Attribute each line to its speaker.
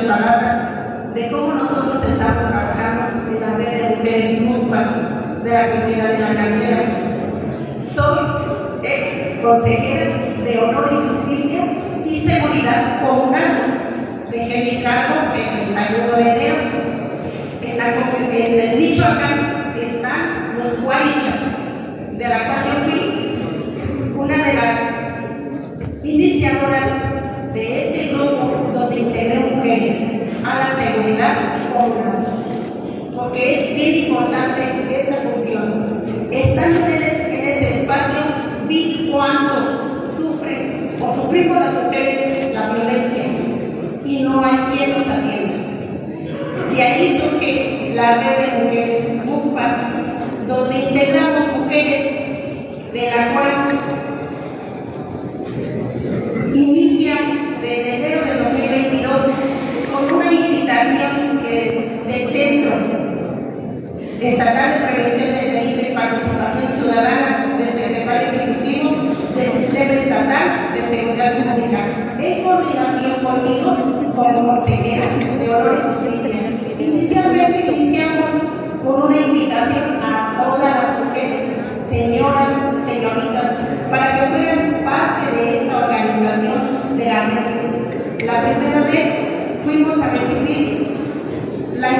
Speaker 1: palabras de cómo nosotros estamos trabajando en la red de mujeres mutuas de la comunidad de la cantera. Soy ex consejera de Honor y Justicia y Seguridad Comunal. Dejé mi cargo en el 31 de enero. En, la, en el Michoacán están los Guarichas, de la cual yo fui una de las iniciadoras de este grupo donde integré mujeres a la Porque es bien importante esta función. Estando ustedes en ese espacio, vi cuánto sufren o sufrimos las mujeres la violencia y no hay quien nos atienda. Y ahí surge la red de mujeres MUPAS, donde integramos mujeres de la cual Estatal de Prevención de Ley de Participación Ciudadana del Secretario Ejecutivo del Sistema Estatal de Seguridad Pública, en coordinación conmigo como consejera de Honor y Justicia. Inicialmente iniciamos con una invitación a todas las mujeres, señoras, señoritas, para que fueran parte de esta organización de la red. La primera vez fuimos a recibir la